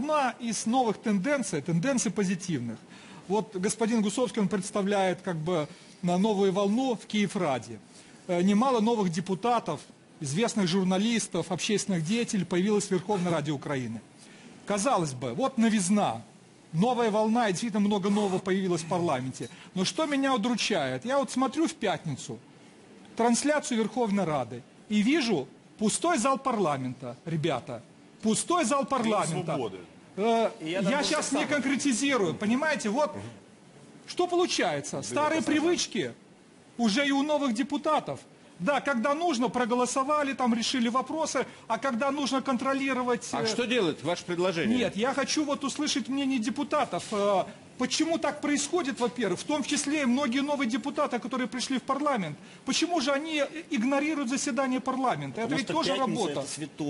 Одна из новых тенденций, тенденций позитивных. Вот господин Гусовский, он представляет как бы на новую волну в Киевраде. Э, Немало новых депутатов, известных журналистов, общественных деятелей появилось в Верховной Раде Украины. Казалось бы, вот новизна, новая волна, и действительно много нового появилось в парламенте. Но что меня удручает? Я вот смотрю в пятницу трансляцию Верховной Рады и вижу пустой зал парламента, ребята. Пустой зал парламента. Э, я сейчас не конкретизирую, понимаете, вот что получается. Старые привычки уже и у новых депутатов. Да, когда нужно, проголосовали, там решили вопросы, а когда нужно контролировать... А э, что делать? Ваше предложение? Нет, я хочу вот услышать мнение депутатов. Э, Почему так происходит, во-первых, в том числе и многие новые депутаты, которые пришли в парламент. Почему же они игнорируют заседание парламамента? Это Потому ведь что тоже пятница работа. это святое.